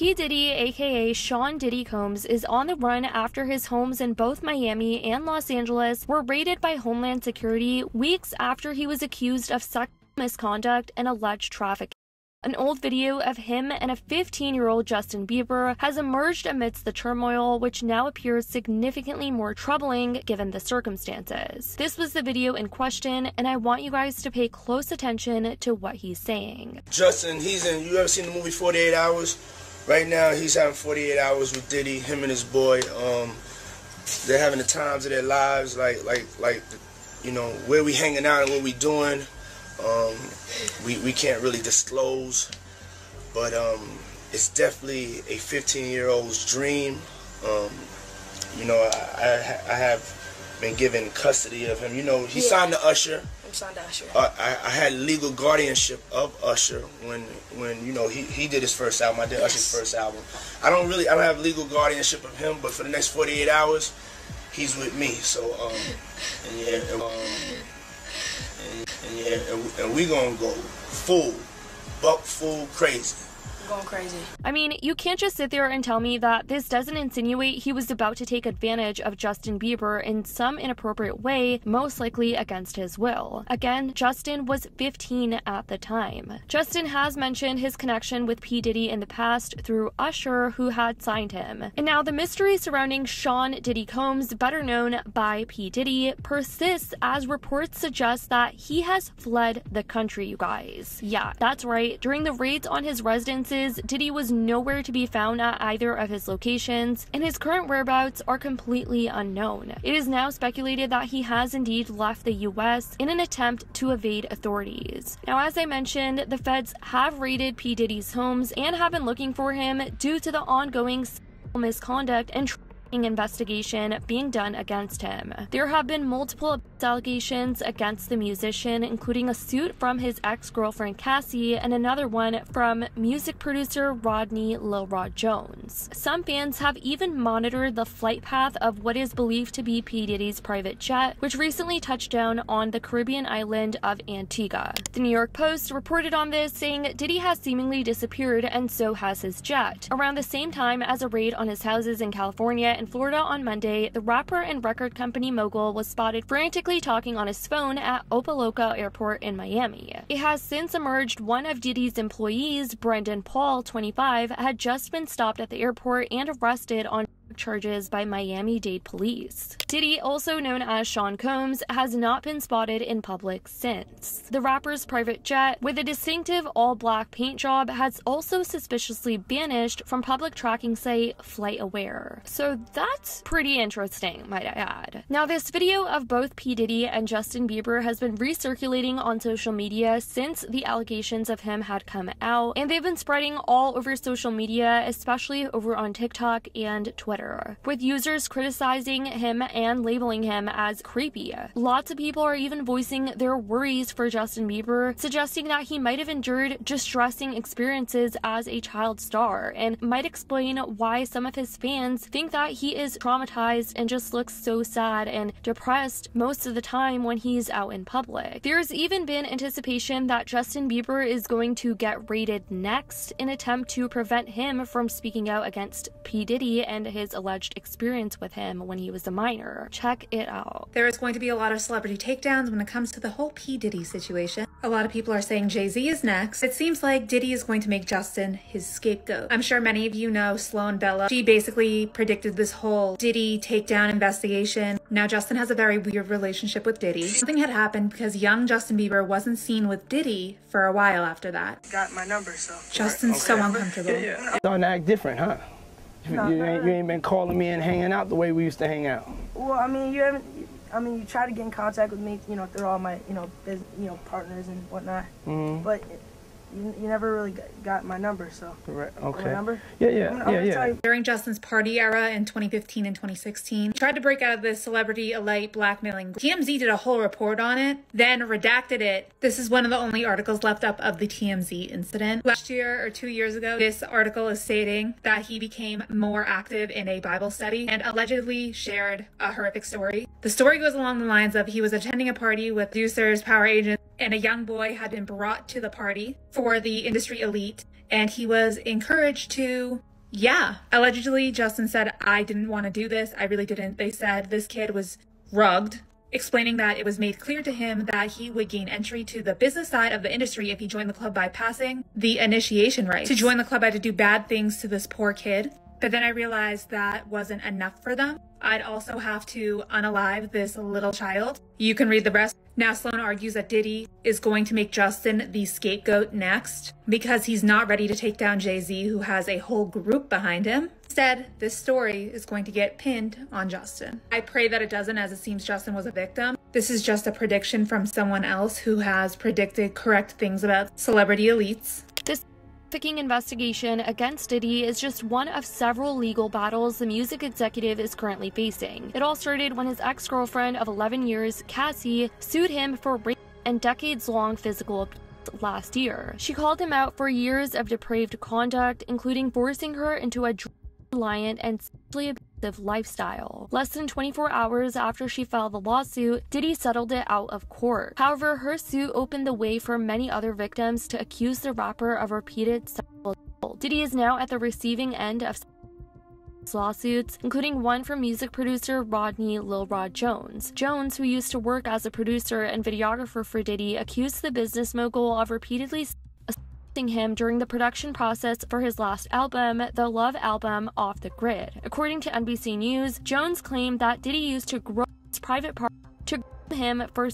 P. Diddy, aka Sean Diddy Combs, is on the run after his homes in both Miami and Los Angeles were raided by Homeland Security weeks after he was accused of sexual misconduct and alleged trafficking. An old video of him and a 15 year old Justin Bieber has emerged amidst the turmoil, which now appears significantly more troubling given the circumstances. This was the video in question, and I want you guys to pay close attention to what he's saying. Justin, he's in, you ever seen the movie 48 Hours? Right now, he's having 48 hours with Diddy, him and his boy. Um, they're having the times of their lives, like, like, like, you know, where we hanging out and what we doing. Um, we, we can't really disclose, but um, it's definitely a 15 year old's dream. Um, you know, I, I, I, have been given custody of him. You know, he yeah. signed to Usher. I'm signed to Usher. Uh, I, I had legal guardianship of Usher when when you know he, he did his first album. I did yes. Usher's first album. I don't really I don't have legal guardianship of him, but for the next 48 hours, he's with me. So um, and yeah. Um, and yeah, and, and we gonna go full, buck full crazy going crazy. I mean, you can't just sit there and tell me that this doesn't insinuate he was about to take advantage of Justin Bieber in some inappropriate way, most likely against his will. Again, Justin was 15 at the time. Justin has mentioned his connection with P. Diddy in the past through Usher, who had signed him. And now the mystery surrounding Sean Diddy Combs, better known by P. Diddy, persists as reports suggest that he has fled the country, you guys. Yeah, that's right. During the raids on his residences, Diddy was nowhere to be found at either of his locations, and his current whereabouts are completely unknown. It is now speculated that he has indeed left the US in an attempt to evade authorities. Now, as I mentioned, the feds have raided P. Diddy's homes and have been looking for him due to the ongoing misconduct and investigation being done against him. There have been multiple allegations against the musician, including a suit from his ex girlfriend Cassie and another one from music producer Rodney Lil Rod Jones. Some fans have even monitored the flight path of what is believed to be P. Diddy's private jet, which recently touched down on the Caribbean island of Antigua. The New York Post reported on this, saying Diddy has seemingly disappeared and so has his jet. Around the same time as a raid on his houses in California in Florida on Monday, the rapper and record company mogul was spotted frantically talking on his phone at Opa-locka Airport in Miami. It has since emerged one of Diddy's employees, Brendan Paul, 25, had just been stopped at the airport and arrested on charges by Miami Dade police. Diddy, also known as Sean Combs, has not been spotted in public since. The rapper's private jet, with a distinctive all black paint job, has also suspiciously vanished from public tracking site FlightAware. So that's pretty interesting, might I add. Now, this video of both P. Diddy and Justin Bieber has been recirculating on social media since the allegations of him had come out, and they've been spreading all over social media, especially over on TikTok and Twitter. With users criticizing him and labeling him as creepy. Lots of people are even voicing their worries for Justin Bieber, suggesting that he might have endured distressing experiences as a child star and might explain why some of his fans think that he is traumatized and just looks so sad and depressed most of the time when he's out in public. There's even been anticipation that Justin Bieber is going to get raided next in attempt to prevent him from speaking out against P. Diddy and his his alleged experience with him when he was a minor. Check it out. There is going to be a lot of celebrity takedowns when it comes to the whole P. Diddy situation. A lot of people are saying Jay Z is next. It seems like Diddy is going to make Justin his scapegoat. I'm sure many of you know Sloan Bella. She basically predicted this whole Diddy takedown investigation. Now, Justin has a very weird relationship with Diddy. Something had happened because young Justin Bieber wasn't seen with Diddy for a while after that. Got my number, so. Justin's okay. so uncomfortable. Yeah, yeah. Don't act different, huh? No, you, ain't, you ain't been calling me and hanging out the way we used to hang out. Well, I mean, you haven't. I mean, you try to get in contact with me, you know, through all my, you know, biz, you know, partners and whatnot. Mm-hmm. But you, you never really got my number, so. Right. Okay. My number? Yeah, yeah, I'm, I'm yeah, yeah. During Justin's party era in 2015 and 2016, he tried to break out of the celebrity elite blackmailing. TMZ did a whole report on it, then redacted it. This is one of the only articles left up of the TMZ incident. Last year or two years ago, this article is stating that he became more active in a Bible study and allegedly shared a horrific story. The story goes along the lines of he was attending a party with producers, power agents, and a young boy had been brought to the party for the industry elite and he was encouraged to Yeah. Allegedly, Justin said, I didn't want to do this. I really didn't. They said this kid was rugged, explaining that it was made clear to him that he would gain entry to the business side of the industry if he joined the club by passing the initiation rites. To join the club, I had to do bad things to this poor kid. But then I realized that wasn't enough for them. I'd also have to unalive this little child. You can read the rest. Now, Sloan argues that Diddy is going to make Justin the scapegoat next because he's not ready to take down Jay Z, who has a whole group behind him. Instead, this story is going to get pinned on Justin. I pray that it doesn't, as it seems Justin was a victim. This is just a prediction from someone else who has predicted correct things about celebrity elites. Trafficking investigation against Diddy is just one of several legal battles the music executive is currently facing. It all started when his ex girlfriend of 11 years, Cassie, sued him for rape and decades long physical abuse last year. She called him out for years of depraved conduct, including forcing her into a drug reliant and sexually lifestyle. Less than 24 hours after she filed the lawsuit, Diddy settled it out of court. However, her suit opened the way for many other victims to accuse the rapper of repeated sexual assault. Diddy is now at the receiving end of lawsuits, including one from music producer Rodney Lil Rod Jones. Jones, who used to work as a producer and videographer for Diddy, accused the business mogul of repeatedly him during the production process for his last album, the Love album, Off the Grid. According to NBC News, Jones claimed that Diddy used to grow his private part to him for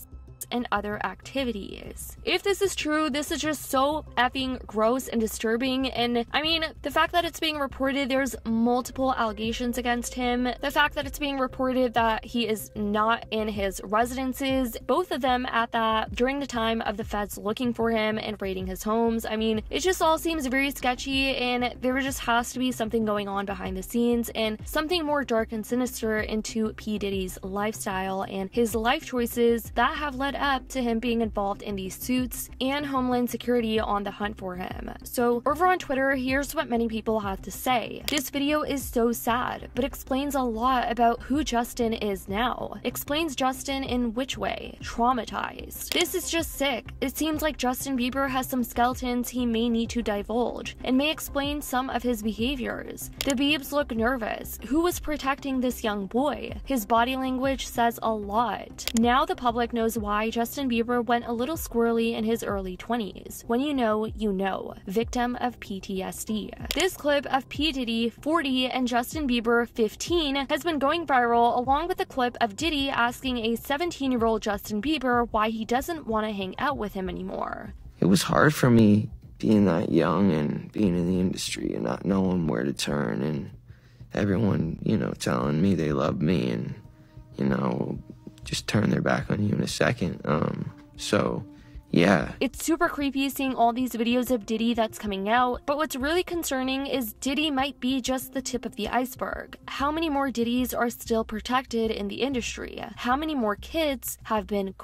and other activities. If this is true, this is just so effing gross and disturbing. And I mean, the fact that it's being reported there's multiple allegations against him, the fact that it's being reported that he is not in his residences, both of them at that during the time of the feds looking for him and raiding his homes. I mean, it just all seems very sketchy, and there just has to be something going on behind the scenes and something more dark and sinister into P. Diddy's lifestyle and his life choices that have led up to him being involved in these suits and Homeland Security on the hunt for him. So, over on Twitter, here's what many people have to say. This video is so sad, but explains a lot about who Justin is now. Explains Justin in which way? Traumatized. This is just sick. It seems like Justin Bieber has some skeletons he may need to divulge, and may explain some of his behaviors. The Biebs look nervous. Who was protecting this young boy? His body language says a lot. Now the public knows why why Justin Bieber went a little squirrely in his early 20s. When you know, you know. Victim of PTSD. This clip of P. Diddy, 40, and Justin Bieber, 15, has been going viral along with a clip of Diddy asking a 17 year old Justin Bieber why he doesn't want to hang out with him anymore. It was hard for me being that young and being in the industry and not knowing where to turn and everyone, you know, telling me they love me and, you know, just turn their back on you in a second. Um, so, yeah. It's super creepy seeing all these videos of Diddy that's coming out, but what's really concerning is Diddy might be just the tip of the iceberg. How many more Diddys are still protected in the industry? How many more kids have been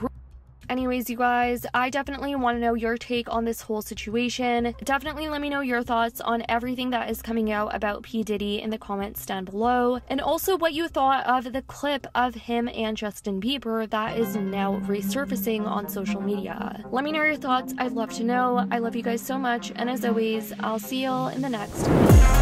Anyways, you guys, I definitely want to know your take on this whole situation. Definitely let me know your thoughts on everything that is coming out about P. Diddy in the comments down below. And also what you thought of the clip of him and Justin Bieber that is now resurfacing on social media. Let me know your thoughts. I'd love to know. I love you guys so much. And as always, I'll see y'all in the next.